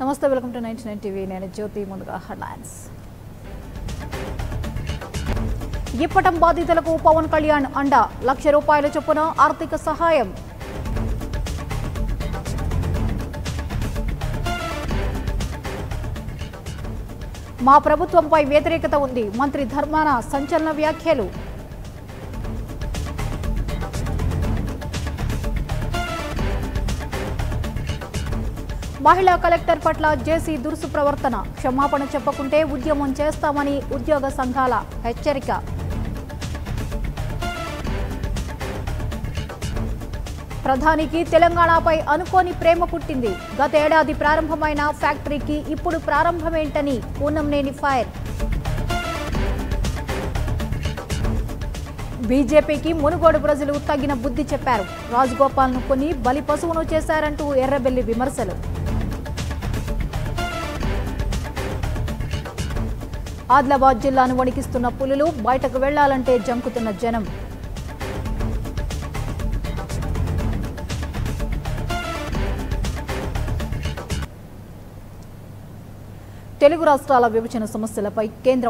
నమస్తే welcome to ninety nine TV. నేను జ్యోతి ముందుగా హెడ్లైన్స్. ఇప్పటం బాధితులకు పవన్ కళ్యాణ్ అండ. లక్ష రూపాయల చొప్పున ఆర్థిక సహాయం. మా ప్రభుత్వంపై వ్యతిరేకత ఉంది. మంత్రి ధర్మాన సంచలన వ్యాఖ్యలు. మహిళా కలెక్టర్ పట్ల జేసీ దురుసు ప్రవర్తన. క్షమాపణ చెప్పకుంటే ఉద్యమం చేస్తామని ఉద్యోగ సంఘాల హెచ్చరిక. ప్రధానికి తెలంగాణపై అనుకోని ప్రేమ పుట్టింది. గతేడాది ప్రారంభమైన ఫ్యాక్టరీకి ఇప్పుడు ప్రారంభమేంటని పూనంనేని ఫైర్. బీజేపీకి మునుగోడు ప్రజలు తగిన బుద్ధి చెప్పారు. రాజగోపాల్ను కొని బలి పశువును చేశారంటూ ఎర్రబెల్లి విమర్శలు. ఆదిలాబాద్ జిల్లాను వణికిస్తున్న పులులు బయటకు వెళ్ళాలంటే జంకుతున్న జనం. తెలుగు రాష్ట్రాల విభజన సమస్యలపై కేంద్రం